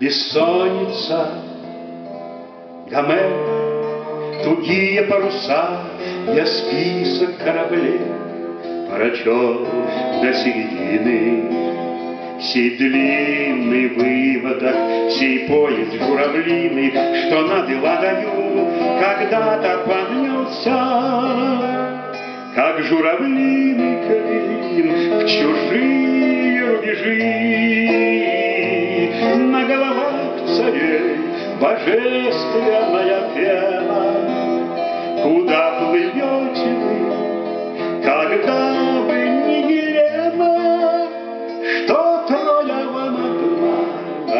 бессонница, Гомер, тугие паруса, Я список кораблей Прочел до середины. Сей длинный выводок, сей поезд журавлиный, Что над Иладою когда-то поднялся, Как журавлиный клин в чужие рубежи. Божественная пена, Куда плывете вы, когда вы не Елена, Что тролля вам одна,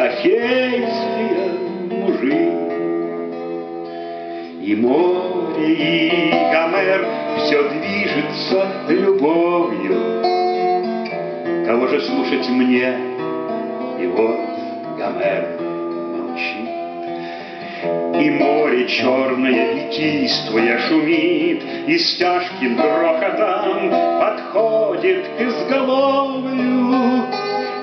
ахейские мужи. И море, и Гомер все движется любовью. Кого же слушать мне? И вот Гомер молчит. И море черное, летийствуя, шумит, И с тяжким грохотом подходит к изголовью.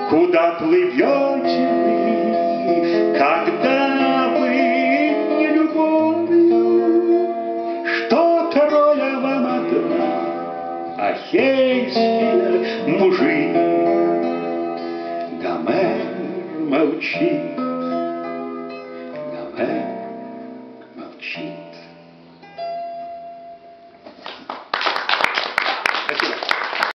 Куда плывете вы, когда вы не любовью? Что тролля вам одна, ахейские мужи? Гомер молчит. sheep.